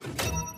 You